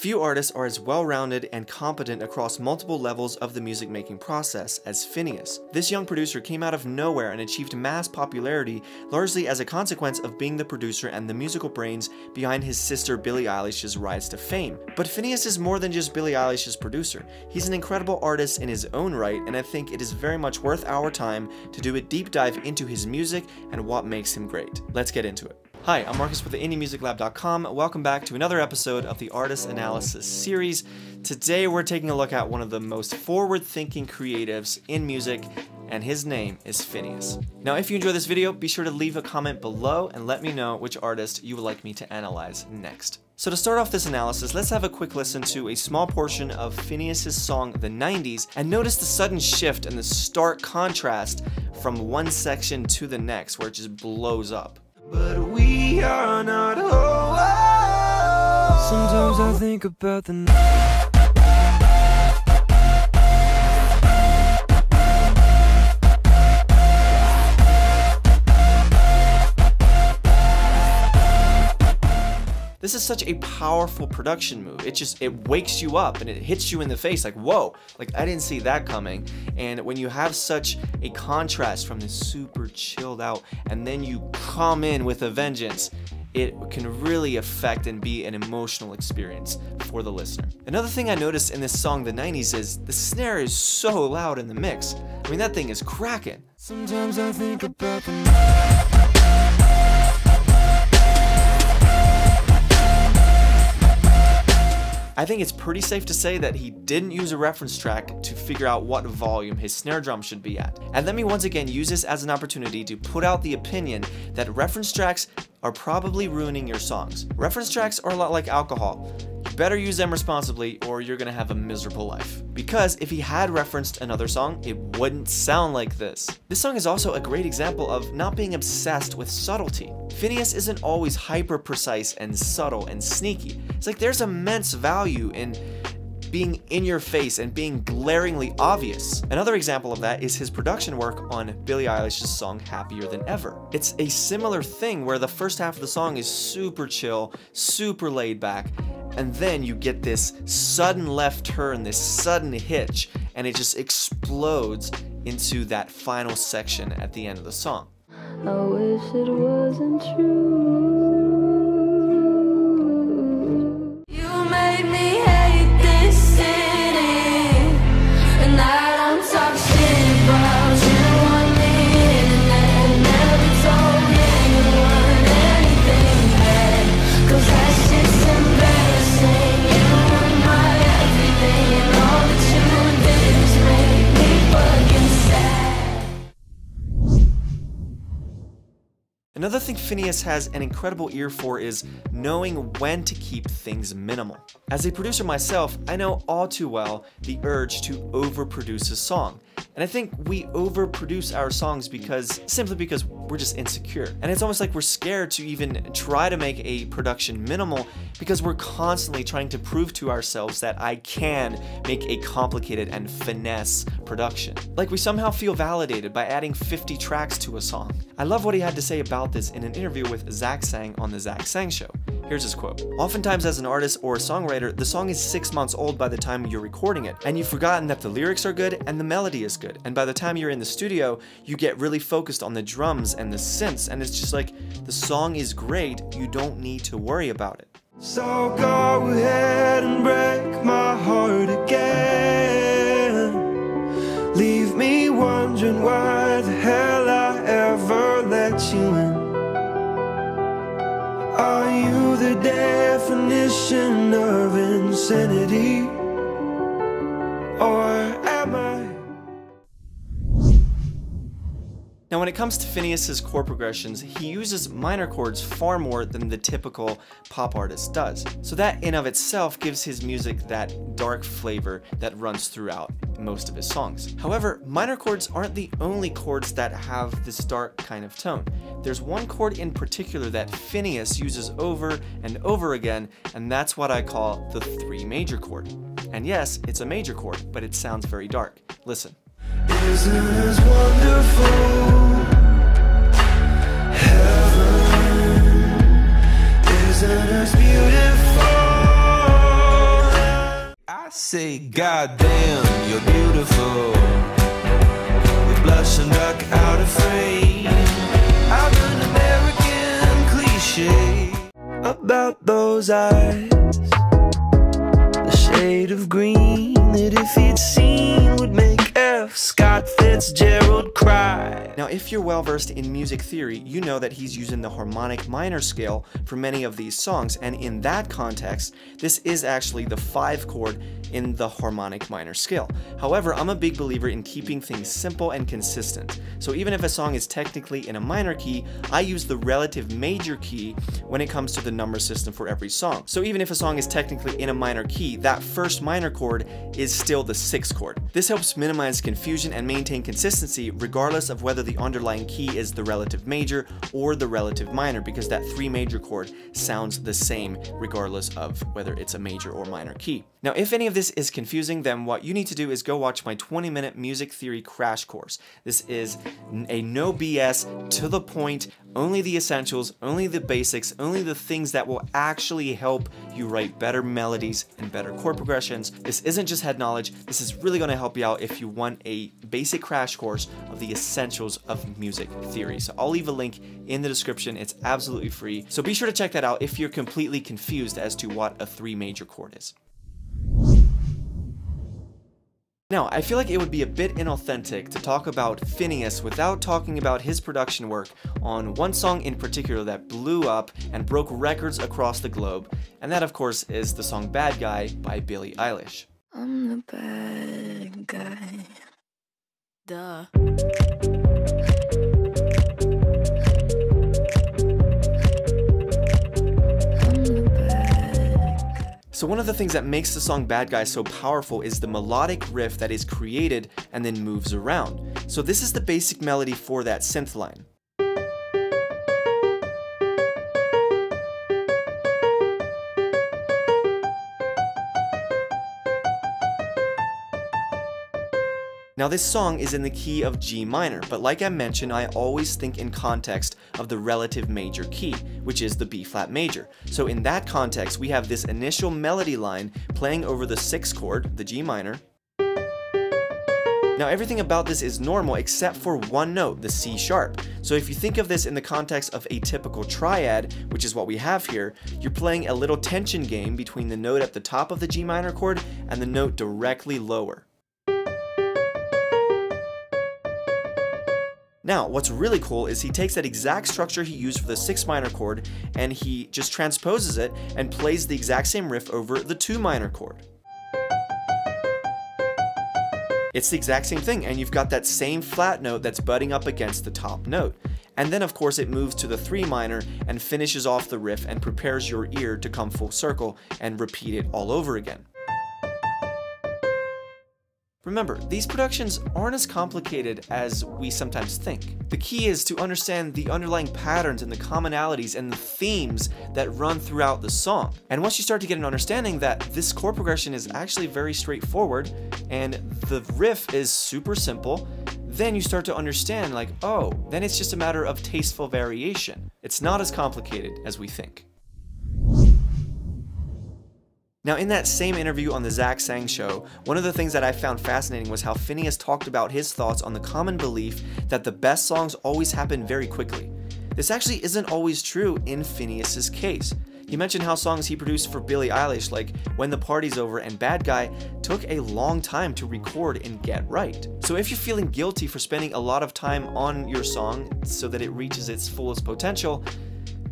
Few artists are as well rounded and competent across multiple levels of the music making process as Finneas. This young producer came out of nowhere and achieved mass popularity largely as a consequence of being the producer and the musical brains behind his sister Billie Eilish's rise to fame. But Finneas is more than just Billie Eilish's producer. He's an incredible artist in his own right, and I think it is very much worth our time to do a deep dive into his music and what makes him great. Let's get into it. Hi, I'm Marcus with the IndieMusicLab.com. Welcome back to another episode of the Artist Analysis series. Today we're taking a look at one of the most forward-thinking creatives in music, and his name is Finneas. Now, if you enjoy this video, be sure to leave a comment below and let me know which artist you would like me to analyze next. So to start off this analysis, let's have a quick listen to a small portion of Finneas' song The 90s and notice the sudden shift and the stark contrast from one section to the next where it just blows up. But we are not alone. Sometimes I think about the This is such a powerful production move. It just, it wakes you up and it hits you in the face like, whoa, like I didn't see that coming. And when you have such a contrast from this super chilled out and then you come in with a vengeance, it can really affect and be an emotional experience for the listener. Another thing I noticed in this song, The 90s, is the snare is so loud in the mix. I mean, that thing is cracking. Sometimes I think about the I think it's pretty safe to say that he didn't use a reference track to figure out what volume his snare drum should be at. And let me once again use this as an opportunity to put out the opinion that reference tracks are probably ruining your songs. Reference tracks are a lot like alcohol. Better use them responsibly or you're gonna have a miserable life. Because if he had referenced another song, it wouldn't sound like this. This song is also a great example of not being obsessed with subtlety. Finneas isn't always hyper precise and subtle and sneaky. It's like there's immense value in being in your face and being glaringly obvious. Another example of that is his production work on Billie Eilish's song Happier Than Ever. It's a similar thing where the first half of the song is super chill, super laid back, and then you get this sudden left turn, this sudden hitch, and it just explodes into that final section at the end of the song. I wish it wasn't true. Another thing Finneas has an incredible ear for is knowing when to keep things minimal. As a producer myself, I know all too well the urge to overproduce a song. And I think we overproduce our songs because simply because we're just insecure. And it's almost like we're scared to even try to make a production minimal because we're constantly trying to prove to ourselves that I can make a complicated and finesse production. Like we somehow feel validated by adding 50 tracks to a song. I love what he had to say about this in an interview with Zach Sang on The Zach Sang Show. Here's his quote. Oftentimes as an artist or a songwriter, the song is six months old by the time you're recording it, and you've forgotten that the lyrics are good and the melody is good. And by the time you're in the studio, you get really focused on the drums and the synths, and it's just like, the song is great, you don't need to worry about it. So go ahead and break my heart again. Leave me wondering why the hell I ever let you in. Are you the definition of insanity? Or Now when it comes to Finneas's chord progressions, he uses minor chords far more than the typical pop artist does. So that in of itself gives his music that dark flavor that runs throughout most of his songs. However, minor chords aren't the only chords that have this dark kind of tone. There's one chord in particular that Finneas uses over and over again, and that's what I call the three major chord. And yes, it's a major chord, but it sounds very dark. Listen. Isn't as wonderful I say, goddamn, you're beautiful. If you're well versed in music theory, you know that he's using the harmonic minor scale for many of these songs, and in that context, this is actually the 5 chord in the harmonic minor scale. However, I'm a big believer in keeping things simple and consistent. So even if a song is technically in a minor key, I use the relative major key when it comes to the number system for every song. So even if a song is technically in a minor key, that first minor chord is still the 6th chord. This helps minimize confusion and maintain consistency regardless of whether the underlying key is the relative major or the relative minor because that 3 major chord sounds the same regardless of whether it's a major or minor key. Now if any of this is confusing, then what you need to do is go watch my 20 minute music theory crash course. This is a no BS, to the point, only the essentials, only the basics, only the things that will actually help you write better melodies and better chord progressions. This isn't just head knowledge, this is really going to help you out if you want a basic crash course of the essentials of music theory. So I'll leave a link in the description, it's absolutely free. So be sure to check that out if you're completely confused as to what a three major chord is. Now, I feel like it would be a bit inauthentic to talk about Finneas without talking about his production work on one song in particular that blew up and broke records across the globe, and that of course is the song Bad Guy by Billie Eilish. I'm the bad guy. Duh. So one of the things that makes the song Bad Guy so powerful is the melodic riff that is created and then moves around. So this is the basic melody for that synth line. Now this song is in the key of G minor, but like I mentioned, I always think in context of the relative major key, which is the B flat major. So in that context, we have this initial melody line playing over the sixth chord, the G minor. Now everything about this is normal except for one note, the C sharp. So if you think of this in the context of a typical triad, which is what we have here, you're playing a little tension game between the note at the top of the G minor chord and the note directly lower. Now, what's really cool is he takes that exact structure he used for the 6 minor chord and he just transposes it and plays the exact same riff over the 2 minor chord. It's the exact same thing, and you've got that same flat note that's butting up against the top note. And then, of course, it moves to the 3 minor and finishes off the riff and prepares your ear to come full circle and repeat it all over again. Remember, these productions aren't as complicated as we sometimes think. The key is to understand the underlying patterns and the commonalities and the themes that run throughout the song. And once you start to get an understanding that this chord progression is actually very straightforward and the riff is super simple, then you start to understand like, oh, then it's just a matter of tasteful variation. It's not as complicated as we think. Now, in that same interview on the Zach Sang show, one of the things that I found fascinating was how Finneas talked about his thoughts on the common belief that the best songs always happen very quickly. This actually isn't always true in Finneas's case. He mentioned how songs he produced for Billie Eilish, like When the Party's Over and Bad Guy, took a long time to record and get right. So if you're feeling guilty for spending a lot of time on your song so that it reaches its fullest potential,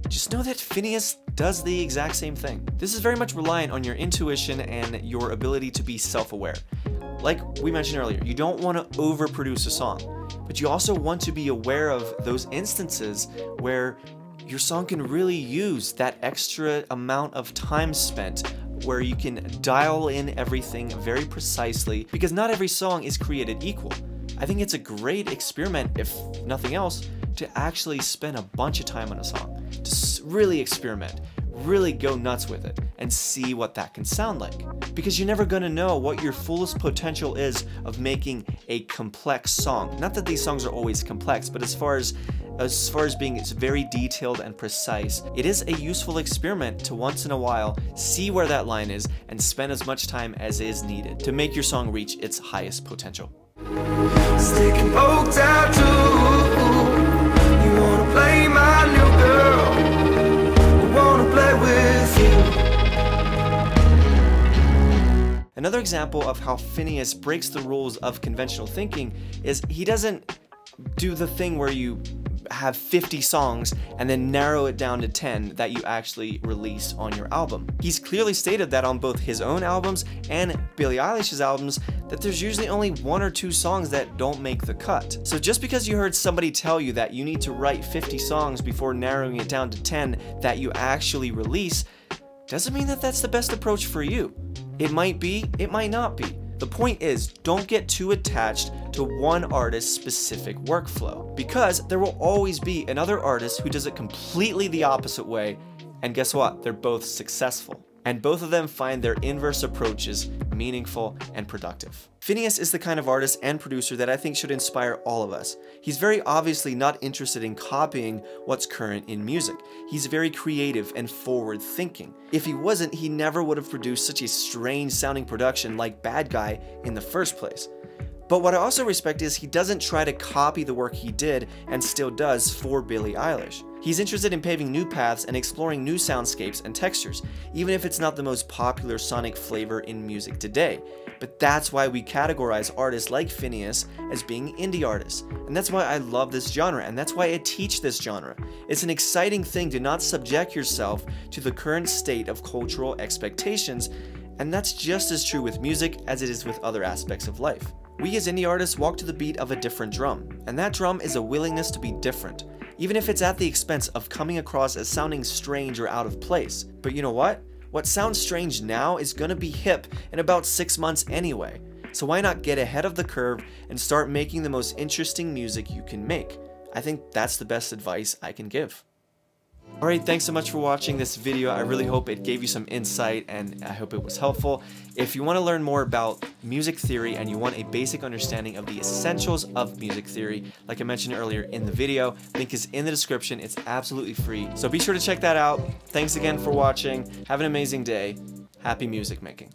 just know that Finneas does the exact same thing. This is very much reliant on your intuition and your ability to be self-aware. Like we mentioned earlier, you don't want to overproduce a song, but you also want to be aware of those instances where your song can really use that extra amount of time spent where you can dial in everything very precisely because not every song is created equal. I think it's a great experiment, if nothing else, to actually spend a bunch of time on a song, to really experiment, really go nuts with it, and see what that can sound like. Because you're never gonna know what your fullest potential is of making a complex song. Not that these songs are always complex, but as far as as far as being it's very detailed and precise, it is a useful experiment to once in a while see where that line is and spend as much time as is needed to make your song reach its highest potential. Another example of how Finneas breaks the rules of conventional thinking is he doesn't do the thing where you have 50 songs and then narrow it down to 10 that you actually release on your album. He's clearly stated that on both his own albums and Billie Eilish's albums that there's usually only one or two songs that don't make the cut. So just because you heard somebody tell you that you need to write 50 songs before narrowing it down to 10 that you actually release, doesn't mean that that's the best approach for you. It might be, it might not be. The point is, don't get too attached to one artist's specific workflow because there will always be another artist who does it completely the opposite way, and guess what? They're both successful and both of them find their inverse approaches meaningful and productive. Finneas is the kind of artist and producer that I think should inspire all of us. He's very obviously not interested in copying what's current in music. He's very creative and forward thinking. If he wasn't, he never would have produced such a strange sounding production like Bad Guy in the first place. But what I also respect is he doesn't try to copy the work he did and still does for Billie Eilish. He's interested in paving new paths and exploring new soundscapes and textures, even if it's not the most popular sonic flavor in music today. But that's why we categorize artists like Finneas as being indie artists. And that's why I love this genre, and that's why I teach this genre. It's an exciting thing to not subject yourself to the current state of cultural expectations, and that's just as true with music as it is with other aspects of life. We as indie artists walk to the beat of a different drum, and that drum is a willingness to be different, even if it's at the expense of coming across as sounding strange or out of place. But you know what? What sounds strange now is gonna be hip in about 6 months anyway, so why not get ahead of the curve and start making the most interesting music you can make? I think that's the best advice I can give. Alright, thanks so much for watching this video. I really hope it gave you some insight and I hope it was helpful. If you want to learn more about music theory and you want a basic understanding of the essentials of music theory, like I mentioned earlier in the video, link is in the description. It's absolutely free. So be sure to check that out. Thanks again for watching. Have an amazing day. Happy music making.